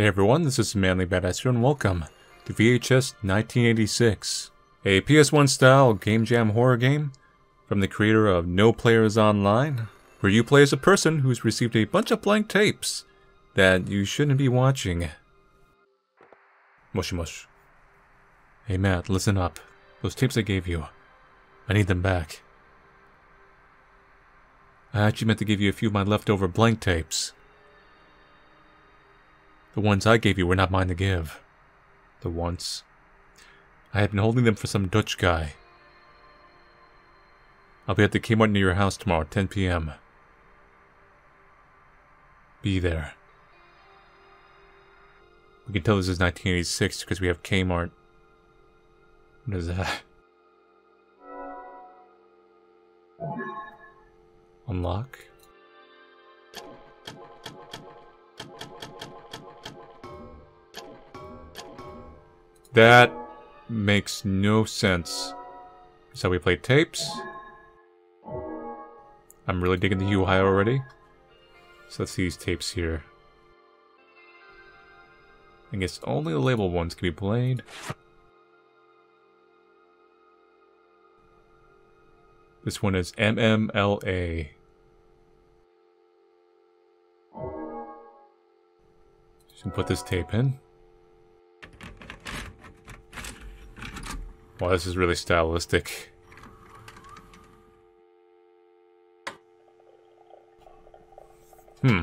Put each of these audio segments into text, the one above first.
Hey everyone, this is Manly Badass here and welcome to VHS 1986, a PS1 style game jam horror game from the creator of No Players Online, where you play as a person who's received a bunch of blank tapes that you shouldn't be watching. Mushy mush. Hey Matt, listen up. Those tapes I gave you, I need them back. I actually meant to give you a few of my leftover blank tapes. The ones I gave you were not mine to give. The once. I had been holding them for some Dutch guy. I'll be at the Kmart near your house tomorrow, 10 p.m. Be there. We can tell this is 1986 because we have Kmart. What is that? Unlock? That makes no sense. So we play tapes. I'm really digging the UI already. So let's see these tapes here. I guess only the label ones can be played. This one is MMLA. Should put this tape in. Wow, this is really stylistic. Hmm.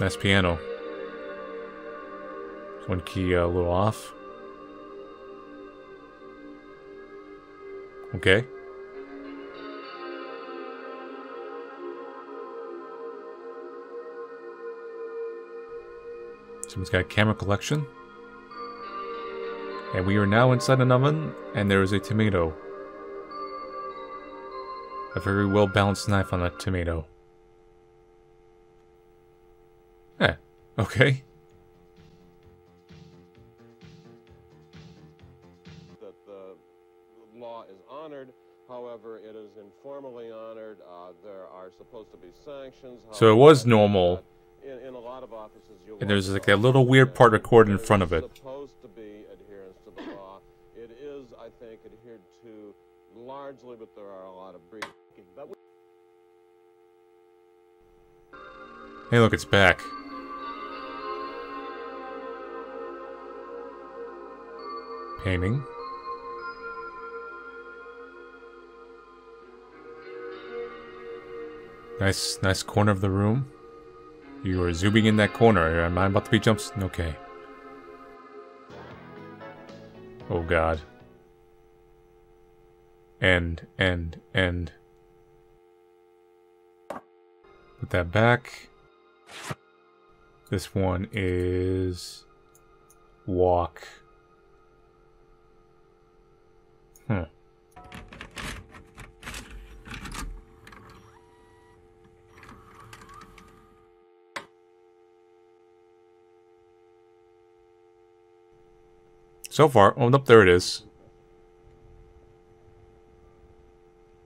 Nice piano. One key uh, a little off. Okay. Someone's got a camera collection. And we are now inside an oven, and there is a tomato. A very well balanced knife on that tomato. Eh, okay. that the law is honored. However, it is informally honored. Uh, there are supposed to be sanctions. So it was normal. In, in a lot of offices, you'll And there's like a little weird part recorded in front of it. supposed to be adherence to the law. It is, I think, adhered to largely, but there are a lot of breaking. Hey, look, it's back. Painting. Nice, nice corner of the room. You are zooming in that corner. Am I about to be jumps? Okay. Oh god. End, end, end. Put that back. This one is walk. Hmm. So far, oh, nope, there it is.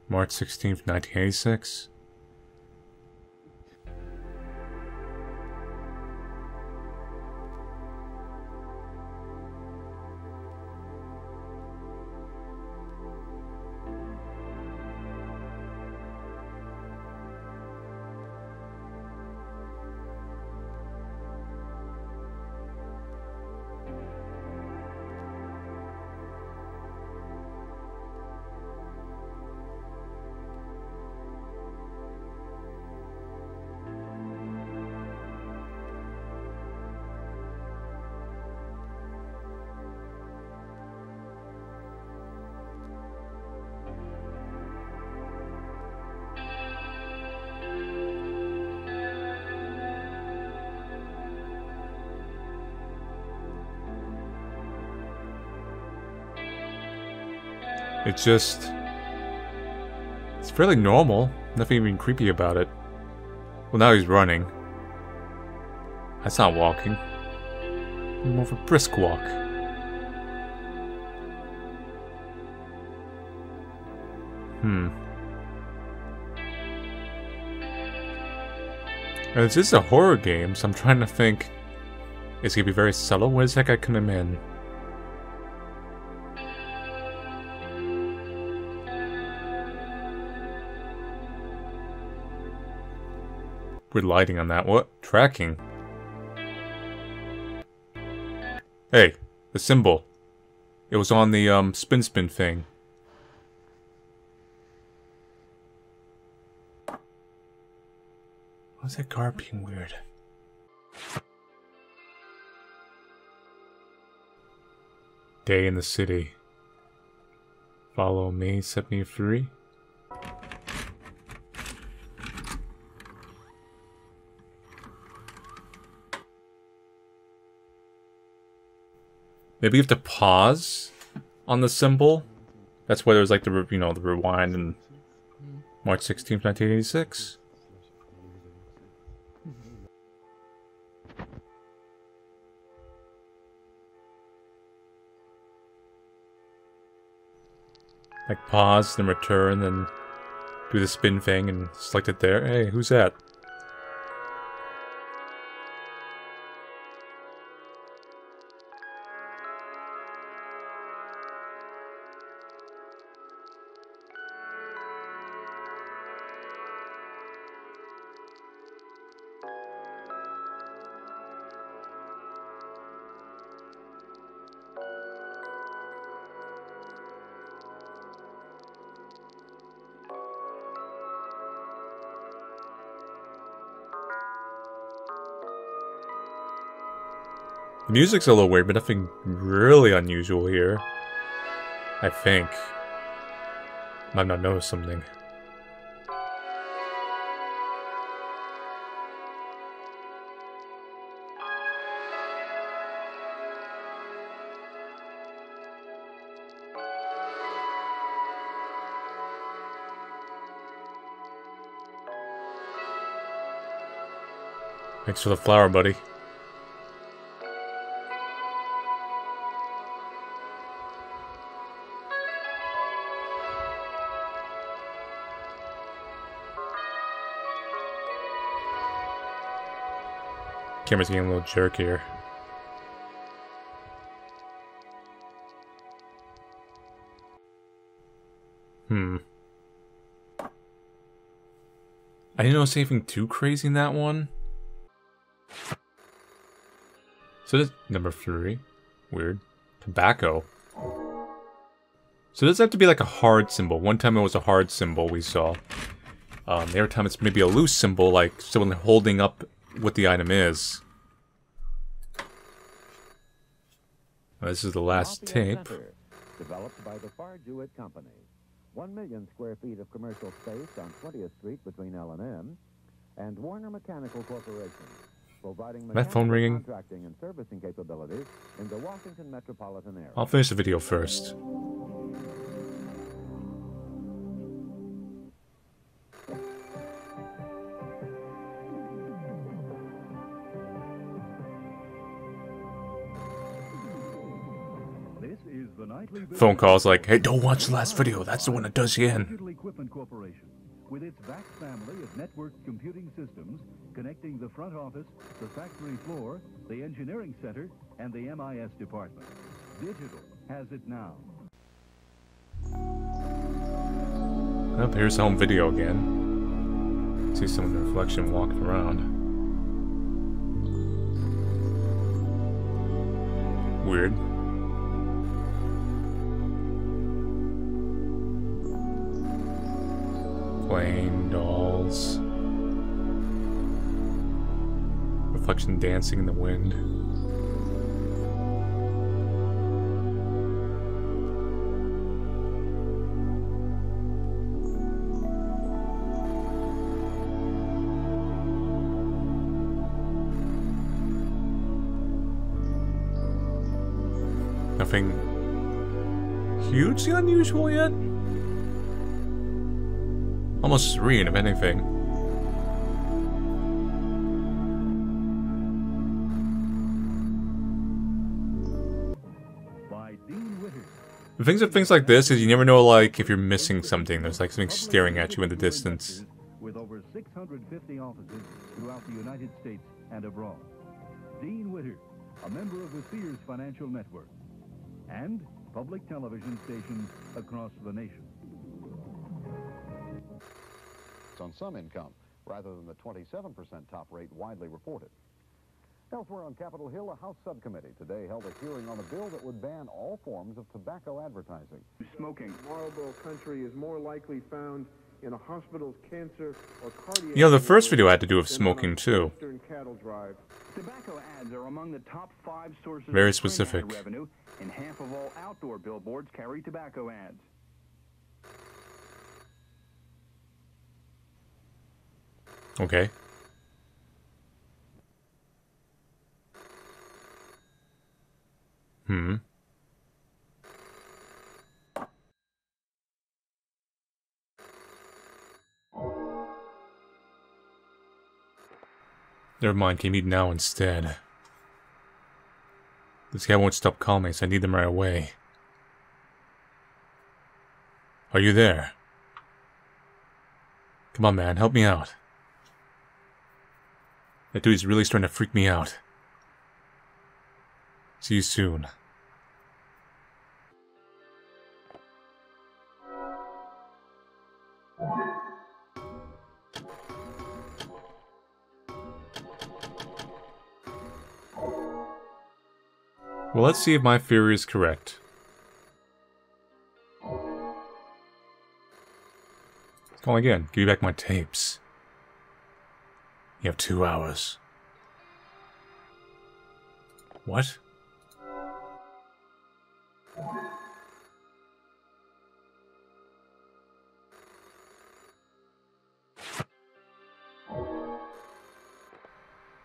March 16th, 1986. It's just... It's fairly normal. Nothing even creepy about it. Well, now he's running. That's not walking. More of a brisk walk. Hmm. Now, this is a horror game, so I'm trying to think. Is he gonna be very subtle? Where's that guy coming in? Weird lighting on that. What? Tracking. Hey, the symbol. It was on the, um, spin spin thing. Why's that car being weird? Day in the city. Follow me, 73. Maybe you have to pause on the symbol. That's why there's like the you know the rewind and March 16th, 1986. Like pause, then return, then do the spin thing and select it there. Hey, who's that? The music's a little weird, but nothing really unusual here. I think. Might not noticed something. Thanks for the flower, buddy. Camera's getting a little jerk here. Hmm. I didn't notice anything too crazy in that one. So this number three. Weird. Tobacco. So does have to be like a hard symbol. One time it was a hard symbol we saw. Um, the other time it's maybe a loose symbol, like someone holding up what the item is. This is the last tape. Developed by the Farr-Jewett Company. One million square feet of commercial space on 20th Street between L&M and Warner Mechanical Corporation, providing My phone ringing? contracting and servicing capabilities in the Washington metropolitan area. I'll finish the video first. Phone calls like, hey, don't watch the last video. That's the one that does you in. Digital Equipment Corporation, with its VAX family of networked computing systems connecting the front office, the factory floor, the engineering center, and the MIS department. Digital has it now. Oh, here's home video again. See some of the reflection walking around. Weird. Playing dolls. Reflection dancing in the wind. Nothing hugely unusual yet? Almost serene, if anything. The things of things like this is you never know, like, if you're missing something. There's like something staring at you in the distance. With over 650 offices throughout the United States and abroad. Dean Witter, a member of the Sears Financial Network, and public television stations across the nation. On some income, rather than the 27% top rate widely reported. Elsewhere on Capitol Hill, a House subcommittee today held a hearing on a bill that would ban all forms of tobacco advertising. Smoking. Marlboro country is more likely found in a hospital's cancer or cardiac. You know, the first video I had to do with smoking, too. Western cattle drive. Tobacco ads are among the top five sources Very of specific. revenue, and half of all outdoor billboards carry tobacco ads. Okay. Hmm. Never mind, can you meet now instead? This guy won't stop calling me, so I need them right away. Are you there? Come on, man, help me out. That dude's really starting to freak me out. See you soon. Well, let's see if my theory is correct. Call again. Give me back my tapes. You have two hours. What?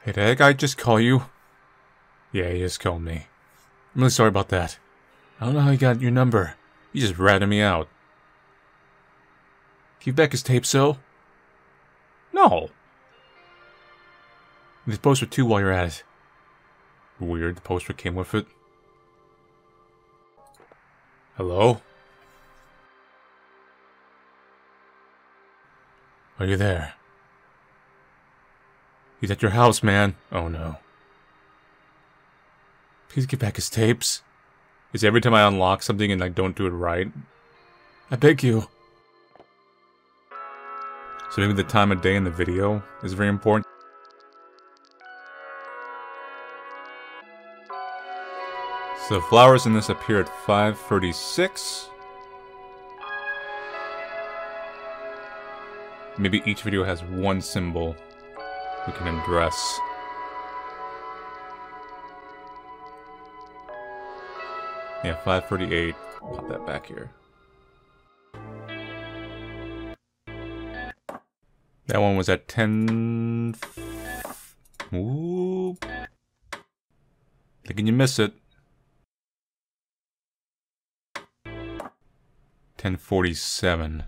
Hey, did that guy just call you? Yeah, he just called me. I'm really sorry about that. I don't know how he got your number. He just ratted me out. Give back his tape, so? No. This poster too while you're at it. Weird, the poster came with it. Hello? Are you there? He's at your house, man. Oh no. Please give back his tapes. Is every time I unlock something and I don't do it right? I beg you. So maybe the time of day in the video is very important. So flowers in this appear at 536. Maybe each video has one symbol we can address. Yeah, 538. Pop that back here. That one was at 10. Ooh. Thinking you miss it. 1047.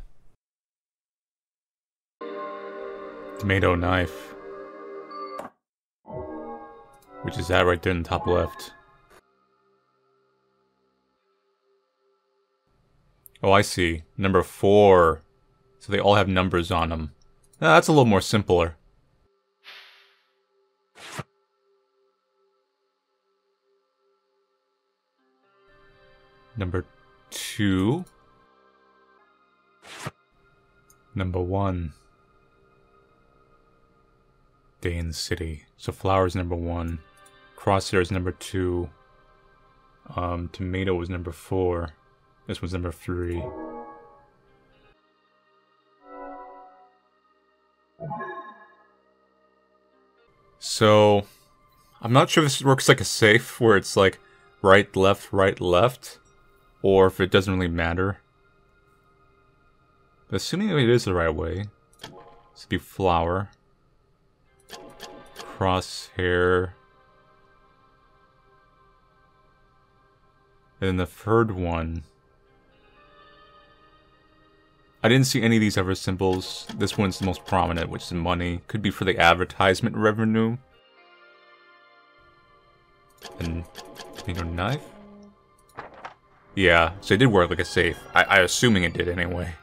Tomato knife. Which is that right there in the top left. Oh, I see. Number four. So they all have numbers on them. that's a little more simpler. Number two. Number one. Day in the city. So flowers number one. Crosshairs number two. Um, tomato was number four. This was number three. So, I'm not sure if this works like a safe, where it's like right, left, right, left, or if it doesn't really matter. Assuming it is the right way, this would be flower, crosshair, and then the third one. I didn't see any of these other symbols. This one's the most prominent, which is money. Could be for the advertisement revenue. And tomato knife? Yeah, so it did work like a safe. I, I assuming it did anyway.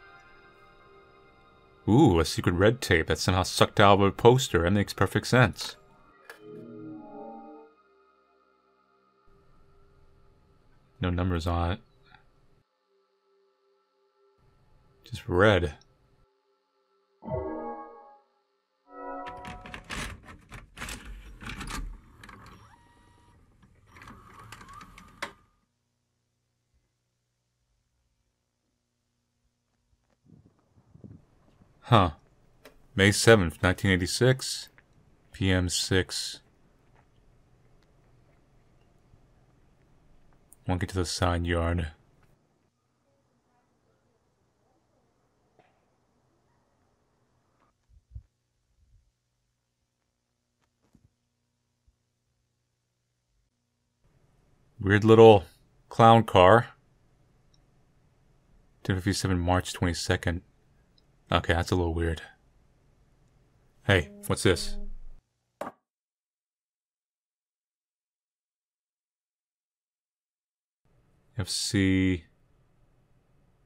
Ooh, a secret red tape that's somehow sucked out of a poster. That makes perfect sense. No numbers on it. Just red. Huh. May 7th, 1986, PM 6. Won't get to the side yard. Weird little clown car. 1057 March 22nd. Okay, that's a little weird. Hey, what's this? FC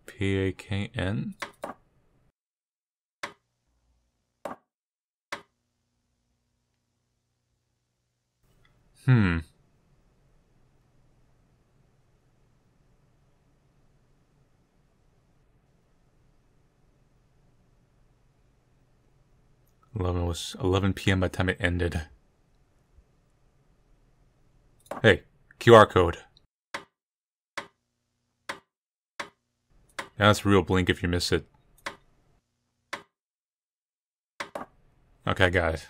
PAKN? Hmm. Eleven was eleven PM by the time it ended. Hey, QR code. that's real blink if you miss it. Okay, guys.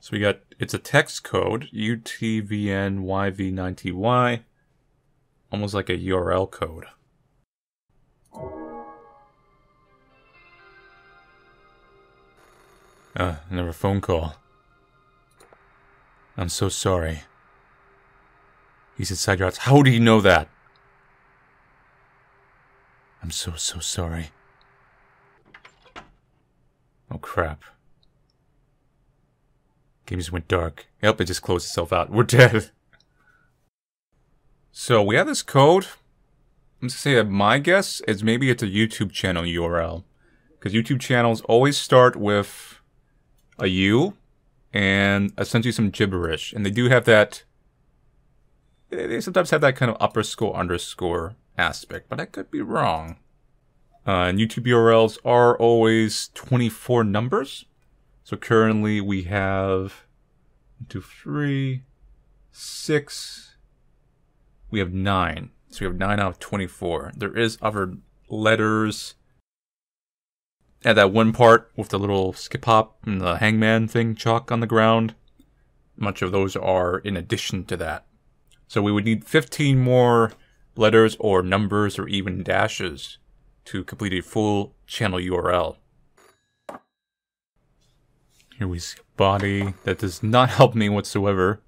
So we got, it's a text code, UTVNYV9TY, almost like a URL code. Uh, another phone call. I'm so sorry. He's inside your house. How do you know that? I'm so, so sorry. Oh crap. Game just went dark. Yep, it just closed itself out. We're dead. So we have this code. I'm just gonna say that my guess is maybe it's a YouTube channel URL. Because YouTube channels always start with a U and essentially some gibberish. And they do have that. They sometimes have that kind of upper score underscore aspect, but I could be wrong. Uh, and YouTube URLs are always 24 numbers. So currently we have two, three, six. We have nine. So we have nine out of 24. There is other letters. At that one part with the little skip hop and the hangman thing chalk on the ground. Much of those are in addition to that. So we would need 15 more letters or numbers or even dashes to complete a full channel URL. Here we see body that does not help me whatsoever.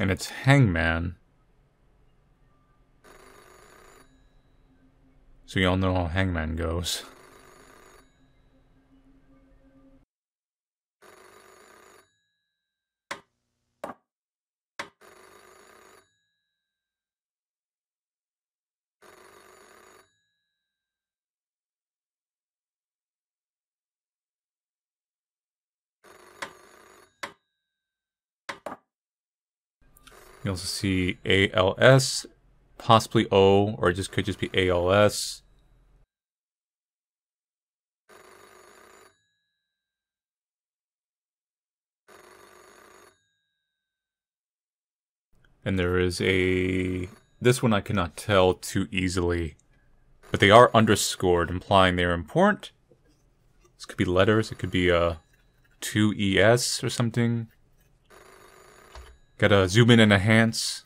And it's Hangman. So y'all know how Hangman goes. You also see ALS, possibly O, or it just could just be ALS. And there is a... This one I cannot tell too easily. But they are underscored, implying they're important. This could be letters, it could be uh, a 2ES or something. Gotta zoom in and enhance.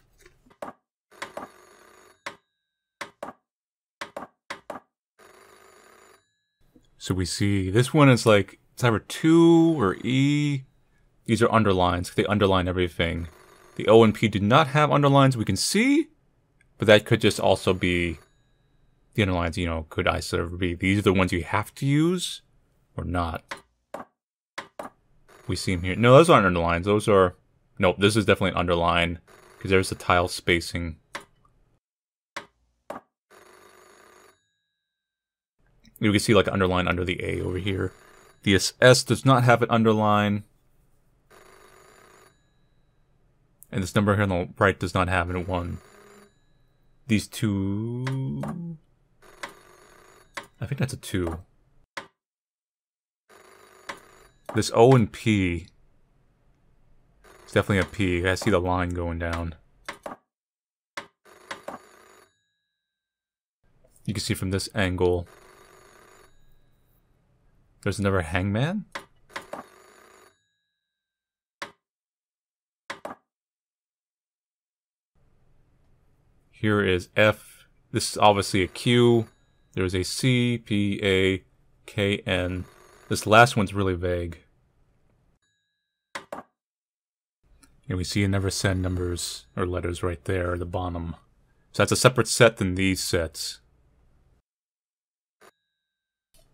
So we see this one is like it's either two or E. These are underlines. They underline everything. The O and P do not have underlines we can see, but that could just also be the underlines, you know, could I sort of be these are the ones you have to use or not. We see them here. No, those aren't underlines. Those are Nope, this is definitely an underline, because there's the tile spacing. You can see like an underline under the A over here. The S does not have an underline. And this number here on the right does not have a 1. These two... I think that's a 2. This O and P it's definitely a P. I see the line going down. You can see from this angle. There's another hangman? Here is F. This is obviously a Q. There's a C, P, A, K, N. This last one's really vague. And we see you never send numbers or letters right there at the bottom. So that's a separate set than these sets.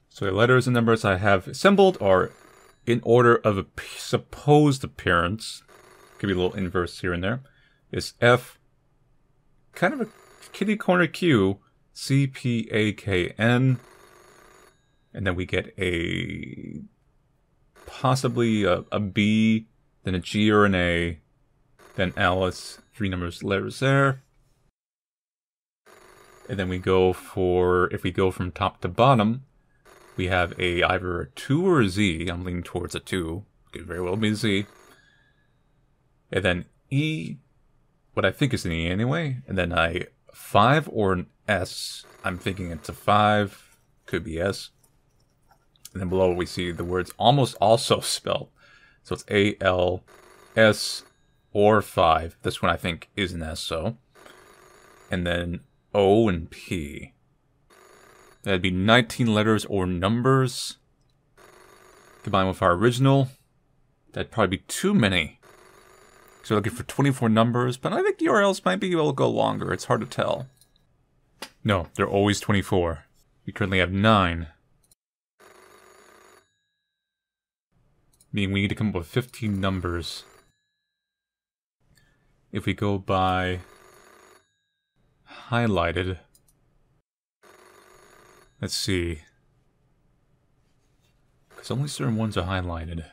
So the letters and numbers I have assembled are in order of a supposed appearance. Could be a little inverse here and there. Is F, kind of a kitty corner Q, C, P, A, K, N. And then we get a possibly a, a B, then a G or an A, then Alice, three numbers letters there. And then we go for, if we go from top to bottom, we have a either a 2 or a Z. I'm leaning towards a 2. Could very well be a Z. And then E, what I think is an E anyway. And then I 5 or an S. I'm thinking it's a 5. Could be S. And then below we see the words almost also spelled. So it's A L S or 5. This one I think is an SO. And then O and P. That'd be 19 letters or numbers. Combined with our original. That'd probably be too many. So we're looking for 24 numbers, but I think URLs might be able to go longer. It's hard to tell. No, they're always 24. We currently have 9. Meaning we need to come up with 15 numbers if we go by highlighted, let's see, because only certain ones are highlighted.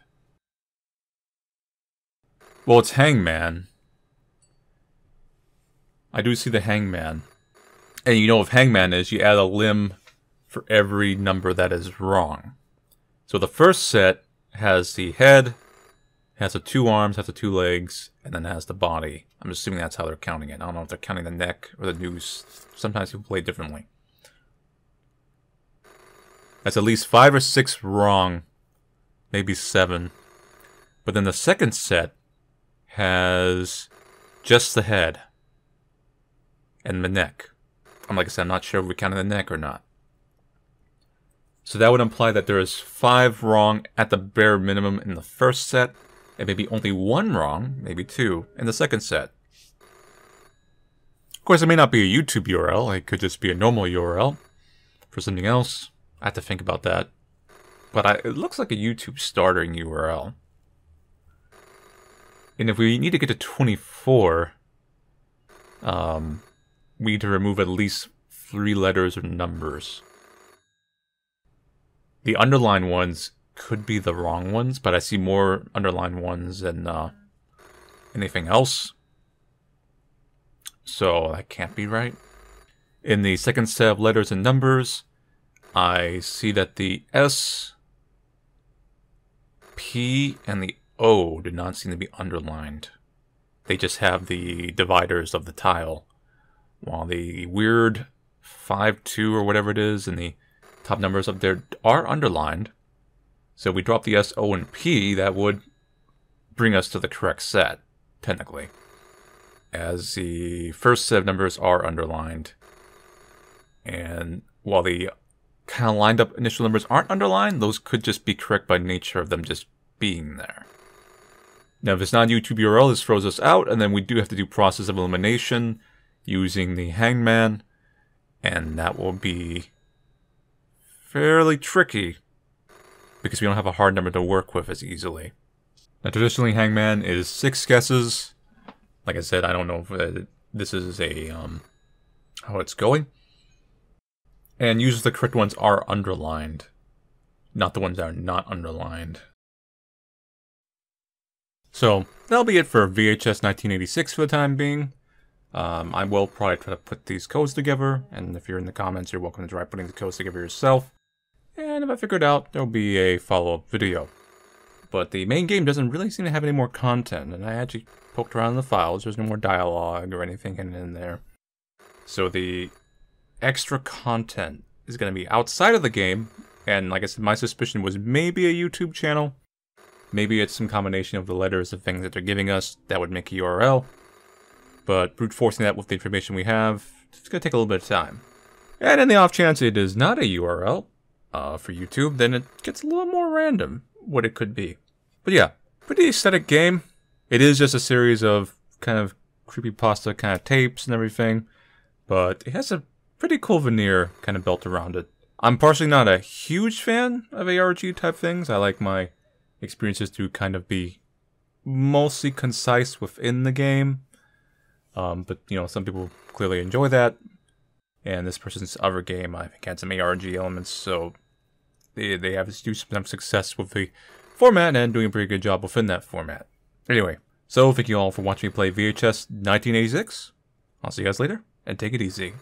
Well, it's Hangman. I do see the Hangman. And you know if Hangman is, you add a limb for every number that is wrong. So the first set has the head, has the two arms, has the two legs, and then has the body. I'm assuming that's how they're counting it. I don't know if they're counting the neck or the noose. Sometimes people play differently. That's at least five or six wrong. Maybe seven. But then the second set has just the head and the neck. I'm like I said, I'm not sure if we counted the neck or not. So that would imply that there is five wrong at the bare minimum in the first set, and maybe only one wrong, maybe two, in the second set. Of course, it may not be a YouTube URL, it could just be a normal URL for something else. I have to think about that. But I, it looks like a YouTube starting URL. And if we need to get to 24, um, we need to remove at least three letters or numbers. The underlined ones could be the wrong ones, but I see more underlined ones than uh, anything else. So that can't be right. In the second set of letters and numbers, I see that the S, P, and the O do not seem to be underlined. They just have the dividers of the tile. While the weird 5-2 or whatever it is and the top numbers up there are underlined, so we drop the S, O, and P, that would bring us to the correct set, technically. As the first set of numbers are underlined. And while the kind of lined up initial numbers aren't underlined, those could just be correct by nature of them just being there. Now, if it's not YouTube URL, this throws us out, and then we do have to do process of elimination using the hangman, and that will be fairly tricky because we don't have a hard number to work with as easily. Now, traditionally, Hangman is six guesses. Like I said, I don't know if uh, this is a um, how it's going. And usually the correct ones are underlined, not the ones that are not underlined. So that'll be it for VHS 1986 for the time being. Um, I will probably try to put these codes together, and if you're in the comments, you're welcome to try putting the codes together yourself. And if I figure it out, there'll be a follow-up video. But the main game doesn't really seem to have any more content, and I actually poked around in the files. There's no more dialogue or anything in there. So the extra content is going to be outside of the game, and like I said, my suspicion was maybe a YouTube channel. Maybe it's some combination of the letters of things that they're giving us that would make a URL. But brute forcing that with the information we have, it's going to take a little bit of time. And in the off chance it is not a URL uh, for YouTube, then it gets a little more random what it could be. But yeah, pretty aesthetic game. It is just a series of kind of creepypasta kind of tapes and everything, but it has a pretty cool veneer kind of built around it. I'm partially not a huge fan of ARG type things. I like my experiences to kind of be mostly concise within the game. Um, but you know, some people clearly enjoy that. And this person's other game, I think, had some ARG elements, so they they have some success with the format and doing a pretty good job within that format. Anyway, so thank you all for watching me play VHS 1986. I'll see you guys later, and take it easy.